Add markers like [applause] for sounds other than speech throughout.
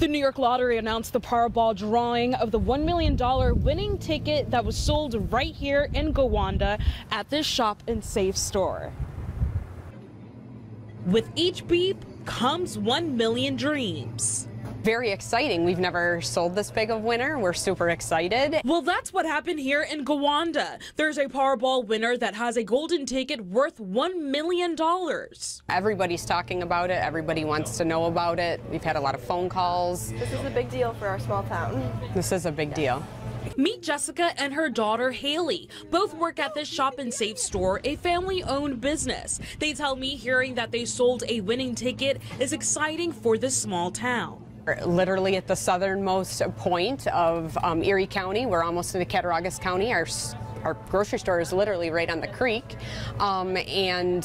The New York Lottery announced the Powerball drawing of the $1 million winning ticket that was sold right here in Gowanda at this Shop n Save store. With each beep comes 1 million dreams. Very exciting. We've never sold this big of winner. We're super excited. Well, that's what happened here in Gowanda. There's a Powerball winner that has a golden ticket worth $1 million. Everybody's talking about it. Everybody wants to know about it. We've had a lot of phone calls. This is a big deal for our small town. This is a big deal. Meet Jessica and her daughter Haley. Both work at this Shop n Save store, a family owned business. They tell me hearing that they sold a winning ticket is exciting for this small town. We're literally at the southernmost point of um, Erie County. We're almost into Cattaraugus County. Our, our grocery store is literally right on the creek. Um, and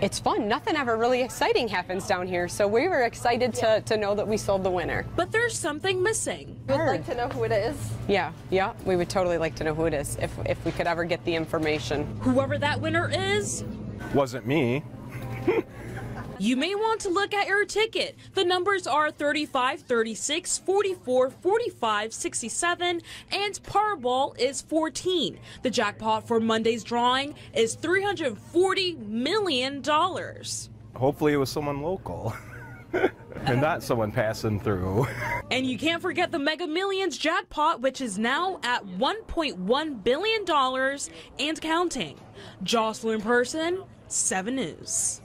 it's fun. Nothing ever really exciting happens down here, so we were excited to, to know that we sold the winner. But there's something missing. We'd like to know who it is. Yeah, yeah, we would totally like to know who it is if, if we could ever get the information. Whoever that winner is, Wasn't me. [laughs] you may want to look at your ticket. The numbers are 35, 36, 44, 45, 67, and Powerball is 14. The jackpot for Monday's drawing is $340 million. Hopefully it was someone local. [laughs] and not someone passing through. [laughs] And you can't forget the Mega Millions jackpot, which is now at $1.1 billion and counting. Jocelyn Person, 7 News.